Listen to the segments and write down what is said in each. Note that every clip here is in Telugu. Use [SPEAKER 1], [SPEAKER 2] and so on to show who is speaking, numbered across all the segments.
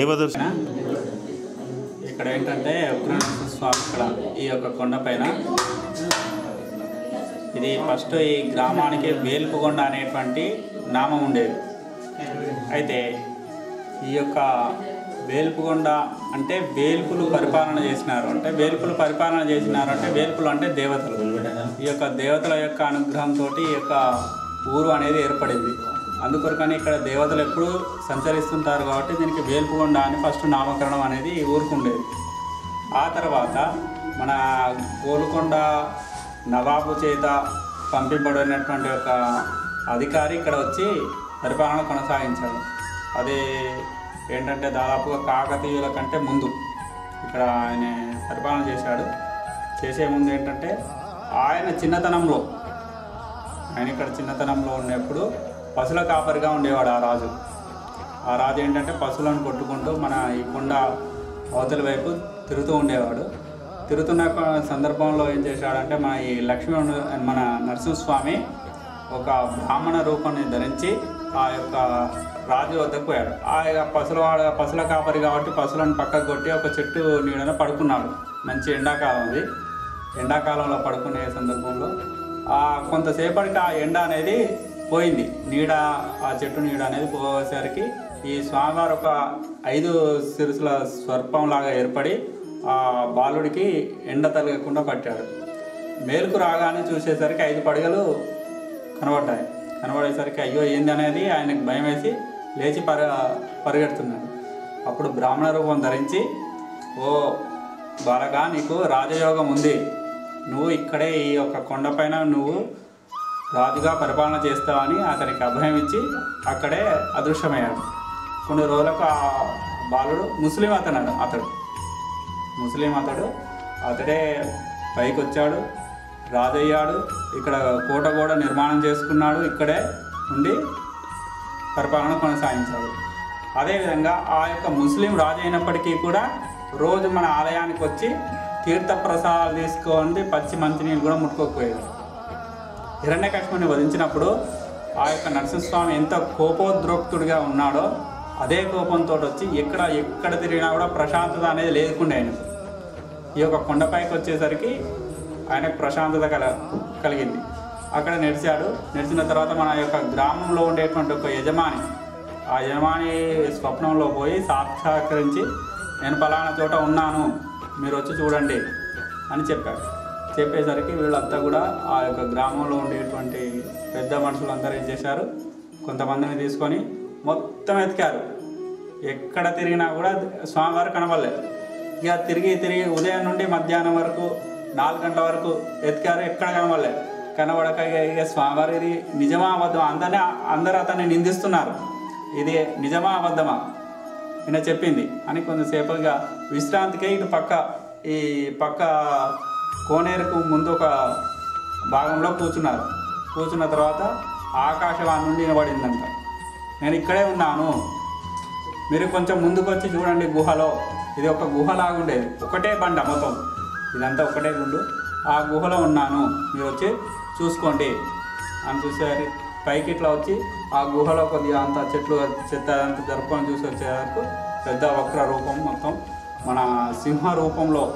[SPEAKER 1] దైవదర్శన.
[SPEAKER 2] ఇక్కడ ఏంటంటే స్వామి ఇక్కడ ఈ యొక్క కొండపైన ఇది ఫస్ట్ ఈ గ్రామానికి వేల్పుగొండ అనేటువంటి నామం ఉండేది. అయితే ఈ యొక్క వేల్పుగొండ అంటే వేల్పులు పరిపాలన చేసినారు. అంటే వేల్పులు పరిపాలన చేసినారు అంటే వేల్పులు అంటే దేవతలు. ఈ యొక్క దేవతల యొక్క అనుగ్రహంతో ఈ యొక్క ఊరు అనేది ఏర్పడింది. అందుకొరకని ఇక్కడ దేవతలు ఎప్పుడూ సంచరిస్తుంటారు కాబట్టి దీనికి వేల్పుగొండ అని ఫస్ట్ నామకరణం అనేది ఈ ఉండేది. ఆ తర్వాత మన గోల్కొండ నవాబు చేత పంపింపబడినటువంటి ఒక అధికారి ఇక్కడ వచ్చి పరిపాలన కొనసాగించాడు. అది ఏంటంటే దాదాపుగా కాకతీయుల కంటే ముందు ఇక్కడ ఆయన పరిపాలన చేశాడు. చేసే ముందు ఏంటంటే ఆయన చిన్నతనంలో ఆయన ఇక్కడ చిన్నతనంలో ఉన్నప్పుడు పశుల కాపరిగా ఉండేవాడు ఆ రాజు. ఆ రాజు ఏంటంటే పశువులను కొట్టుకుంటూ మన ఈ కొండ అవతల వైపు తిరుగుతూ ఉండేవాడు. తిరుగుతున్న సందర్భంలో ఏం చేశాడంటే మన ఈ లక్ష్మీ మన నరసింహస్వామి ఒక బ్రాహ్మణ రూపాన్ని ధరించి ఆ యొక్క రాజు వద్దకు పోయాడు. ఆ యొక్క పశుల పశుల కాపరి కాబట్టి పశువులను పక్కకు కొట్టి ఒక చెట్టు నీడన పడుకున్నాడు. మంచి ఎండాకాలం అది. ఎండాకాలంలో పడుకునే సందర్భంలో కొంతసేపటికి ఆ ఎండ అనేది పోయింది. నీడ ఆ చెట్టు నీడ అనేది పోయేసరికి ఈ స్వామివారు ఒక ఐదు సిరుసుల స్వర్పంలాగా ఏర్పడి ఆ బాలుడికి ఎండ తగలకుండా పట్టాడు మేలుకు రాగానే చూసేసరికి ఐదు పడగలు కనబడ్డాయి. కనబడేసరికి అయ్యో ఏంది అనేది ఆయనకు భయం వేసి లేచి పర పరిగెడుతున్నాడు అప్పుడు బ్రాహ్మణ రూపం ధరించి ఓ బాలగా నీకు రాజయోగం ఉంది. నువ్వు ఇక్కడే ఈ యొక్క కొండపైన నువ్వు రాజుగా పరిపాలన చేస్తామని అతనికి అభయం ఇచ్చి అక్కడే అదృశ్యమయ్యాడు. కొన్ని రోజులకు ఆ బాలుడు ముస్లిం అతను అతడు. ముస్లిం అతడు అతడే పైకి వచ్చాడు రాజయ్యాడు ఇక్కడ కోట కూడా నిర్మాణం చేసుకున్నాడు ఇక్కడే ఉండి పరిపాలన కొనసాగించాడు. అదేవిధంగా ఆ యొక్క ముస్లిం రాజు అయినప్పటికీ కూడా రోజు మన ఆలయానికి వచ్చి తీర్థ ప్రసాదాలు తీసుకొని పచ్చి మంచినీళ్ళు కూడా ముట్టుకోకపోయాడు హిరణ్యకశ్మని వధించినప్పుడు ఆ యొక్క నరసింహస్వామి ఎంత కోపోద్రోక్తుడిగా ఉన్నాడో అదే కోపంతో వచ్చి ఎక్కడ ఎక్కడ తిరిగినా కూడా ప్రశాంతత అనేది లేకుండా ఆయనకు ఈ యొక్క కొండపైకి వచ్చేసరికి ఆయనకు ప్రశాంతత కల కలిగింది. అక్కడ నడిచాడు నడిచిన తర్వాత మన యొక్క గ్రామంలో ఉండేటువంటి ఒక యజమాని ఆ యజమాని స్వప్నంలో పోయి సాక్షాత్కరించి నేను పలానా చోట ఉన్నాను మీరు వచ్చి చూడండి అని చెప్పాడు. చెప్పేసరికి వీళ్ళంతా కూడా ఆ యొక్క గ్రామంలో ఉండేటువంటి పెద్ద మనుషులు అందరూ ఏం చేశారు? కొంతమందిని తీసుకొని మొత్తం ఎతికారు. ఎక్కడ తిరిగినా కూడా స్వామివారు కనబడలేదు ఇక తిరిగి తిరిగి ఉదయం నుండి మధ్యాహ్నం వరకు నాలుగు గంటల వరకు ఎతికారు ఎక్కడ కనబడలేదు కనబడక ఇక ఇక స్వామివారు ఇది నిజమా అబద్ధమా? అందరినీ అందరూ అతన్ని నిందిస్తున్నారు. ఇది నిజమా అబద్ధమా? ఈయన చెప్పింది. అని కొంతసేపుగా విశ్రాంతికే ఇటు పక్క ఈ పక్క కోనేరుకు ముందు ఒక భాగంలో కూర్చున్నారు. కూర్చున్న తర్వాత ఆకాశలా నుండి నిలబడిందంట నేను ఇక్కడే ఉన్నాను. మీరు కొంచెం ముందుకు వచ్చి చూడండి గుహలో. ఇది ఒక గుహలాగా ఉండేది ఒకటే బండ మొత్తం. ఇదంతా ఒకటే గుండు. ఆ గుహలో ఉన్నాను. మీరు వచ్చి చూసుకోండి. అని చూసేసరి పైకి ఇట్లా వచ్చి ఆ గుహలో కొద్దిగా అంత చెట్లు చెత్త అంత జరుపుకొని చూసి వచ్చేవరకు పెద్ద వక్ర రూపం మొత్తం. మన సింహ రూపంలో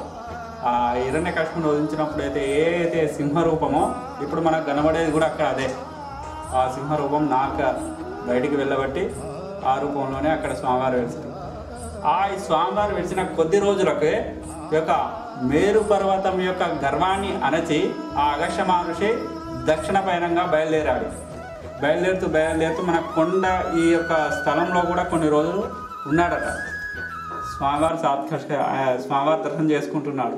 [SPEAKER 2] ఆ హిరణ్య కష్మను వదిలించినప్పుడు అయితే ఏ అయితే సింహ రూపమో ఇప్పుడు మనకు కనబడేది కూడా అక్కడ అదే. ఆ సింహ రూపం నాక బయటికి వెళ్ళబట్టి ఆ రూపంలోనే అక్కడ స్వామివారు వెలిసారు ఆ ఈ స్వామివారు వెలిసిన కొద్ది రోజులకే ఈ యొక్క మేరు పర్వతం యొక్క గర్వాన్ని అణచి ఆ అగస్య మహర్షి దక్షిణ పయనంగా బయలుదేరాడు. బయలుదేరుతూ బయలుదేరుతూ మన కొండ ఈ యొక్క స్థలంలో కూడా కొన్ని రోజులు ఉన్నాడట. స్వామివారి సాత్కర్ష స్వామివారి దర్శనం చేసుకుంటున్నాడు.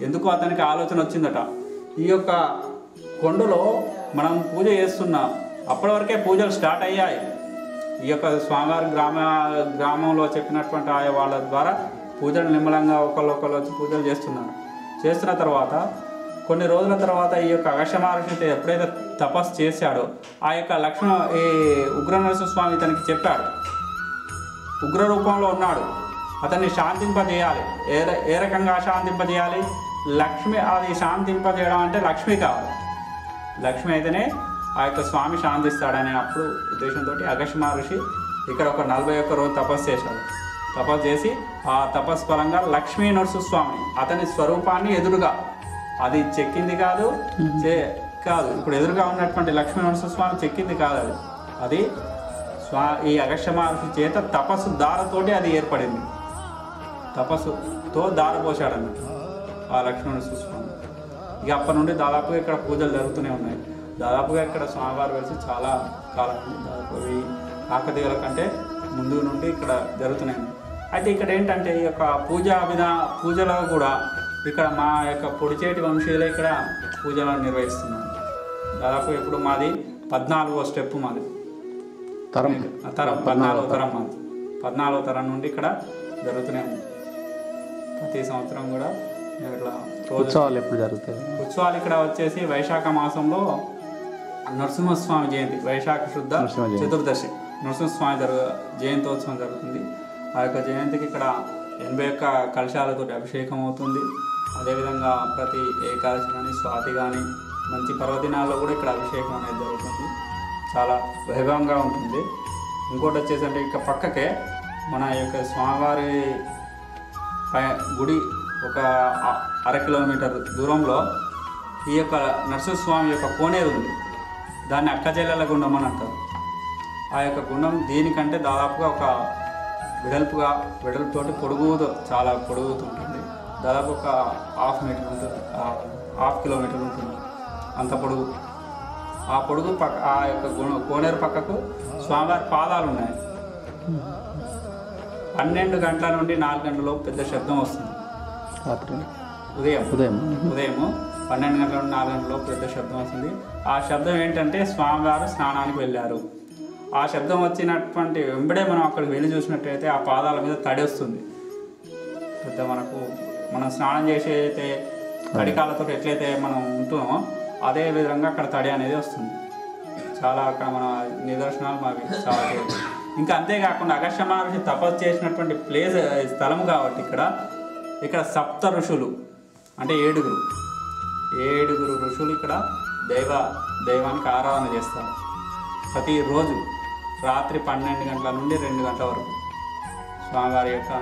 [SPEAKER 2] ఎందుకు అతనికి ఆలోచన వచ్చిందట. ఈ యొక్క కొండలో మనం పూజ చేస్తున్నాం అప్పటి వరకే పూజలు స్టార్ట్ అయ్యాయి. ఈ యొక్క స్వామివారి గ్రామ గ్రామంలో చెప్పినటువంటి ఆయా వాళ్ళ ద్వారా పూజలు నిమ్మలంగా ఒకళ్ళు ఒకళ్ళు వచ్చి పూజలు చేస్తున్నారు. చేస్తున్న తర్వాత కొన్ని రోజుల తర్వాత ఈ యొక్క అగస్య ఎప్పుడైతే తపస్సు చేశాడో ఆ యొక్క లక్ష్మణ ఈ ఉగ్రనరసింహ స్వామి ఇతనికి చెప్పాడు. ఉగ్ర రూపంలో ఉన్నాడు. అతన్ని శాంతింపజేయాలి. ఏ ఏ రకంగా శాంతింపజేయాలి? లక్ష్మి అది శాంతింపజేయడం అంటే లక్ష్మి కావాలి. లక్ష్మి అయితేనే ఆ యొక్క స్వామి శాంతిస్తాడనే అప్పుడు ఉద్దేశంతో అగస్య మహర్షి ఇక్కడ ఒక నలభై ఒక్క రోజు తపస్సు చేశాడు. తపస్సు చేసి ఆ తపస్సు ఫలంగా లక్ష్మీ నరసింహస్వామి అతని స్వరూపాన్ని ఎదురుగా అది చెక్కింది కాదు చే కాదు ఇప్పుడు ఎదురుగా ఉన్నటువంటి లక్ష్మీ నరసింహస్వామి చెక్కింది కాదు అది. అది స్వా ఈ అగస్త్య మహర్షి చేత తపస్సు దారతోటి అది ఏర్పడింది. తపస్సుతో దారపోశాడు అన్నట్టు ఆ లక్ష్మణ స్వామి ఇక అప్పటి నుండి దాదాపుగా ఇక్కడ పూజలు జరుగుతూనే ఉన్నాయి. దాదాపుగా ఇక్కడ స్వామివారు కలిసి చాలా కాలం దాదాపు కాకతీయుల కంటే ముందు నుండి ఇక్కడ జరుగుతూనే ఉన్నాయి అయితే ఇక్కడ ఏంటంటే ఈ యొక్క పూజా విధా పూజలో కూడా ఇక్కడ మా యొక్క పొడిచేటి వంశీయులే ఇక్కడ పూజలను నిర్వహిస్తున్నాం దాదాపు ఇప్పుడు మాది పద్నాలుగో స్టెప్ మాది.
[SPEAKER 1] తరం.
[SPEAKER 2] తరం పద్నాలుగో తరం మాది. పద్నాలుగో తరం నుండి ఇక్కడ జరుగుతూనే ఉంది. ప్రతి సంవత్సరం కూడా ఇట్లా
[SPEAKER 1] ఉత్సవాలు ఎప్పుడు జరుగుతాయి?
[SPEAKER 2] ఉత్సవాలు ఇక్కడ వచ్చేసి వైశాఖ మాసంలో నరసింహస్వామి జయంతి వైశాఖ శుద్ధ. చతుర్దశి. నరసింహస్వామి జరుగు జయంతోత్సవం జరుగుతుంది. ఆ యొక్క జయంతికి ఇక్కడ ఎనభై ఒక్క కలశాలతో అభిషేకం అవుతుంది. అదేవిధంగా ప్రతి ఏకాదశి కానీ స్వాతి కానీ మంచి పర్వదినాల్లో కూడా ఇక్కడ అభిషేకం అనేది జరుగుతుంది. చాలా వైభవంగా ఉంటుంది. ఇంకోటి వచ్చేసి అంటే ఇక పక్కకే మన యొక్క స్వామివారి పై- గుడి ఒక అర కిలోమీటర్ దూరంలో ఈ యొక్క నరసింహస్వామి యొక్క కోనేరు ఉంది. దాన్ని అక్కజల్లెల గుండం అని అంటారు. ఆ యొక్క గుండం దీనికంటే దాదాపుగా ఒక వెడల్పుగా వెడల్పుతోటి పొడుగుతో చాలా పొడుగుతూ ఉంటుంది దాదాపు ఒక హాఫ్ మీటర్ ఉంటుంది హాఫ్ కిలోమీటర్ ఉంటుంది. అంత పొడుగు. ఆ పొడుగు పక్క ఆ యొక్క గుణ- కోనేరు పక్కకు స్వామివారి పాదాలు ఉన్నాయి. పన్నెండు గంటల నుండి నాలుగు గంటల పెద్ద శబ్దం వస్తుంది.
[SPEAKER 1] రాత్రి.
[SPEAKER 2] ఉదయం.
[SPEAKER 1] ఉదయం.
[SPEAKER 2] ఉదయం పన్నెండు గంటల నుండి నాలుగు గంటల పెద్ద శబ్దం వస్తుంది. ఆ శబ్దం ఏంటంటే స్వామివారు స్నానానికి వెళ్ళారు. ఆ శబ్దం వచ్చినటువంటి వెంబడే మనం అక్కడికి వెళ్ళి చూసినట్టయితే ఆ పాదాల మీద తడి వస్తుంది. పెద్ద మనకు మనం స్నానం చేసే అయితే తడికాలతో ఎట్లయితే మనం ఉంటున్నామో అదే విధంగా అక్కడ తడి అనేది వస్తుంది. చాలా అక్కడ మన నిదర్శనాలు మాకు చాలా. ఇంకా అంతేకాకుండా అగస్త్య మహర్షి తపస్సు చేసినటువంటి ప్లేస్ స్థలం కాబట్టి ఇక్కడ ఇక్కడ సప్త ఋషులు అంటే ఏడుగురు. ఏడుగురు ఋషులు ఇక్కడ దైవ దైవానికి ఆరాధన చేస్తారు. ప్రతిరోజు రాత్రి పన్నెండు గంటల నుండి రెండు గంటల వరకు స్వామివారి యొక్క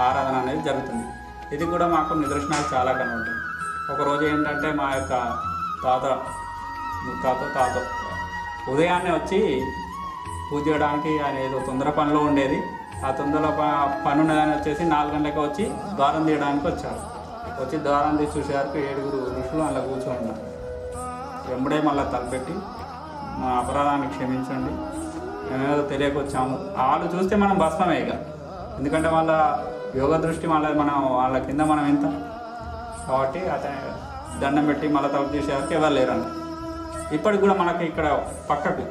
[SPEAKER 2] ఆరాధన అనేది జరుగుతుంది. ఇది కూడా మాకు నిదర్శనాలు చాలా కనబడతాయి. ఒకరోజు ఏంటంటే మా యొక్క తాత ముత్తాత తాత ఉదయాన్నే వచ్చి పూజ చేయడానికి ఆయన ఏదో తొందర పనిలో ఉండేది. ఆ తొందరలో ప- పని వచ్చేసి నాలుగు గంటలకు వచ్చి ద్వారం తీయడానికి వచ్చారు. వచ్చి ద్వారం తీసి చూసేసరికి ఏడుగురు ఋషులు అలా కూర్చొని ఉన్నారు వెంబడే మళ్ళీ తలపెట్టి మా అపరాధాన్ని క్షమించండి. మేమేదో తెలియక వచ్చాము వాళ్ళు చూస్తే మనం భస్మమే ఇక. ఎందుకంటే వాళ్ళ యోగ దృష్టి మళ్ళీ మనం వాళ్ళ కింద మనం ఎంత? కాబట్టి అతని దండం పెట్టి మళ్ళీ తలుపు తీసేసరికి ఎవరు లేరండి ఇప్పటికి కూడా మనకి ఇక్కడ పక్కకు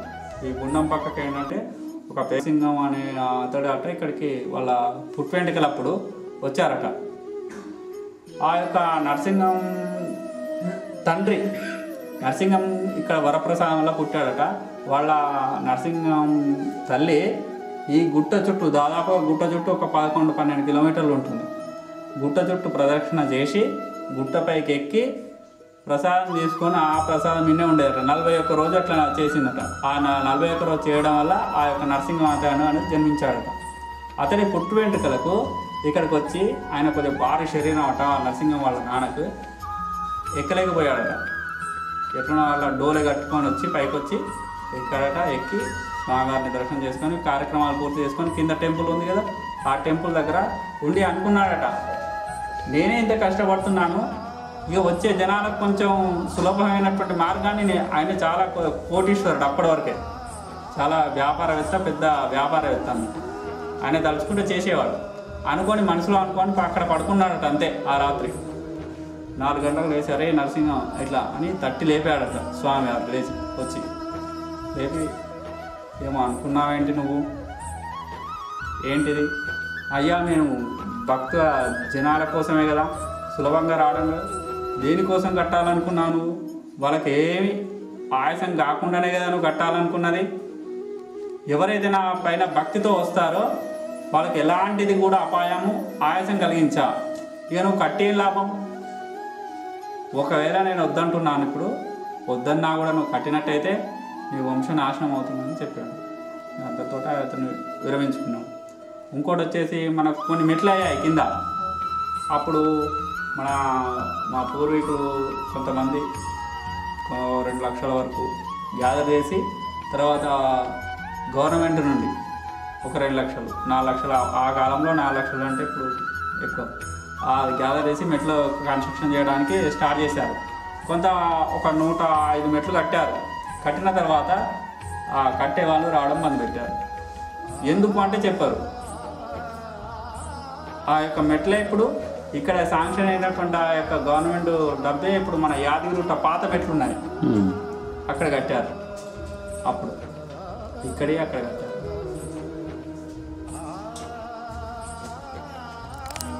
[SPEAKER 2] ఈ గుండం పక్కకి ఏంటంటే ఒక పేసింగం అనే అతడు అట ఇక్కడికి వాళ్ళ పుట్ వెంట్రుకలప్పుడు వచ్చారట. ఆ యొక్క నరసింహం తండ్రి నరసింహం ఇక్కడ వరప్రసాదంలో పుట్టాడట. వాళ్ళ నరసింహం తల్లి ఈ గుట్ట చుట్టూ దాదాపు గుట్ట చుట్టూ ఒక పదకొండు పన్నెండు కిలోమీటర్లు ఉంటుంది. గుట్ట చుట్టూ ప్రదక్షిణ చేసి గుట్టపైకి ఎక్కి ప్రసాదం తీసుకొని ఆ ప్రసాదం నిన్నే ఉండేదట. నలభై ఒక్క రోజు అట్లా చేసిందట. ఆ నలభై ఒక్క రోజు చేయడం వల్ల ఆ యొక్క నరసింహ అతను అనేది జన్మించాడట. అతని పుట్టు వెంట్రుకలకు ఇక్కడికి వచ్చి ఆయన కొద్దిగా భారీ శరీరం అట ఆ నరసింహం వాళ్ళ నాన్నకు ఎక్కలేకపోయాడట. ఎక్కడ వాళ్ళ డోలే కట్టుకొని వచ్చి పైకి వచ్చి ఎక్కడట ఎక్కి స్వామివారిని దర్శనం చేసుకొని కార్యక్రమాలు పూర్తి చేసుకొని కింద టెంపుల్ ఉంది కదా ఆ టెంపుల్ దగ్గర ఉండి అనుకున్నాడట. నేనే ఇంత కష్టపడుతున్నాను ఇక వచ్చే జనాలకు కొంచెం సులభమైనటువంటి మార్గాన్ని ఆయన చాలా కోటీశ్వరుడు అప్పటి వరకే చాలా వ్యాపారవేత్త పెద్ద వ్యాపారవేత్త ఆయన తలుచుకుంటే చేసేవాడు. అనుకొని మనసులో అనుకొని అక్కడ పడుకున్నాడట అంతే ఆ రాత్రి. నాలుగు గంటలకు లేచారే నరసింహం ఇట్లా అని తట్టి లేపాడట స్వామి అక్కడ లేచి వచ్చి. లేపి ఏమో అనుకున్నావేంటి నువ్వు? ఏంటిది? అయ్యా నేను భక్త జనాల కోసమే కదా. సులభంగా రావడం కదా దేనికోసం కట్టాలనుకున్నాను వాళ్ళకి ఏమి ఆయాసం కాకుండానే కదా నువ్వు కట్టాలనుకున్నది? ఎవరైతే నా పైన భక్తితో వస్తారో వాళ్ళకి ఎలాంటిది కూడా అపాయము ఆయాసం కలిగించా. ఇక నువ్వు కట్టేం లాభం? ఒకవేళ నేను వద్దంటున్నాను ఇప్పుడు వద్దన్నా కూడా నువ్వు కట్టినట్టయితే నీ వంశ నాశనం అవుతుందని చెప్పాడు. అంతతో అతను విరమించుకున్నాం ఇంకోటి వచ్చేసి మనకు కొన్ని మెట్లు అయ్యాయి కింద. అప్పుడు మన మా పూర్వీకులు కొంతమంది రెండు లక్షల వరకు గ్యాదర్ చేసి తర్వాత గవర్నమెంట్ నుండి ఒక రెండు లక్షలు నాలుగు లక్షలు ఆ- కాలంలో నాలుగు లక్షలు అంటే ఇప్పుడు ఎక్కువ. అది గ్యాదర్ చేసి మెట్లు కన్స్ట్రక్షన్ చేయడానికి స్టార్ట్ చేశారు. కొంత ఒక నూట ఐదు మెట్లు కట్టారు. కట్టిన తర్వాత ఆ కట్టే వాళ్ళు రావడం బంద్ పెట్టారు ఎందుకు అంటే చెప్పారు. ఆ యొక్క మెట్లే ఇప్పుడు ఇక్కడ శాంక్షన్ అయినటువంటి ఆ యొక్క గవర్నమెంట్ డబ్బే ఇప్పుడు మన యాదగిరిగుట్ట పాత
[SPEAKER 1] ఉమ్.
[SPEAKER 2] అక్కడ కట్టారు. అప్పుడు ఇక్కడే అక్కడ కట్టారు.